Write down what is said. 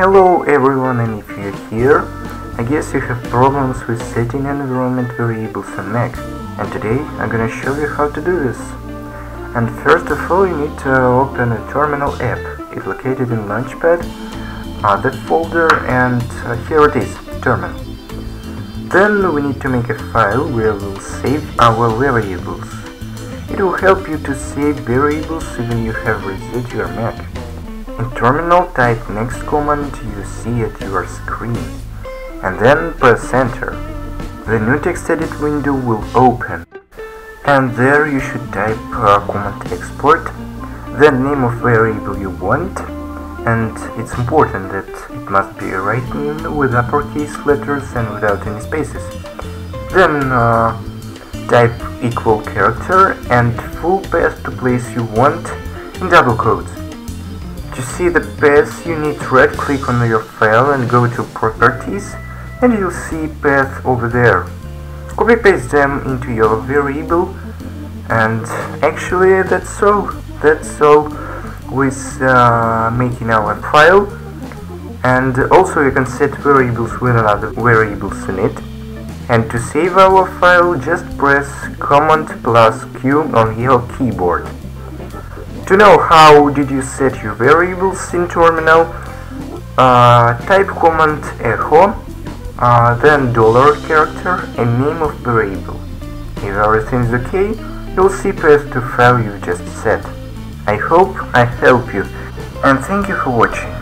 Hello everyone and if you're here, I guess you have problems with setting environment variables on Mac and today I'm gonna show you how to do this. And first of all you need to open a terminal app, it's located in Launchpad, uh, that folder and uh, here it is, terminal. Then we need to make a file where we'll save our variables. It will help you to save variables even you have reset your Mac. In terminal type next command you see at your screen and then press enter. The new text edit window will open and there you should type uh, command export, the name of variable you want and it's important that it must be written with uppercase letters and without any spaces. Then uh, type equal character and full path to place you want in double quotes. To see the path you need to right click on your file and go to properties and you'll see path over there. Copy paste them into your variable and actually that's all. That's all with uh, making our file and also you can set variables with another variables in it and to save our file just press command plus q on your keyboard to know how did you set your variables in terminal uh, type command echo uh, then dollar character and name of variable. If everything is okay you'll see path to file you just set. I hope I help you and thank you for watching.